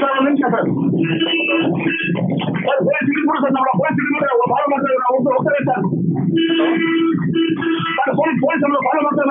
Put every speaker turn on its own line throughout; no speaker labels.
Sir ஒரு நிமிஷம் sir sir போய் திரும்பி கூட சார் நம்மள போய் திரும்பி கூட ஒரு பாலம் மாத்திரம் நான் ஒருத்தர் ஒருத்தரே சார் சார் போய் போய் சொல்ல பாலம் மாத்திரம்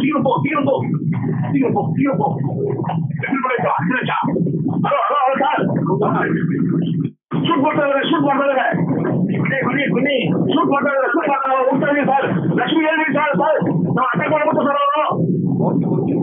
beautiful, beautiful, beautiful, beautiful. Everybody got it. Shoot பண்றதுல ஷூட் பண்றதுல
குனி குனி
குனி ஷூட் பண்றதுல ஷூட் பண்றதுல உத்தரவி சார் லட்சுமி எழுதி சார் சார் நான் அட்டை பண்ண மட்டும் சார் ஓகே ஓகே